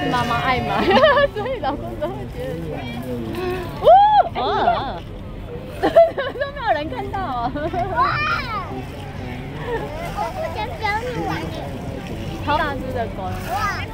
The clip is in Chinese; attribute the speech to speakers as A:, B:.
A: 是妈妈爱买，所以老公都会觉得甜。哦，啊、都没有人看到啊。哇！我不想教你玩耶。超大只的狗。哇！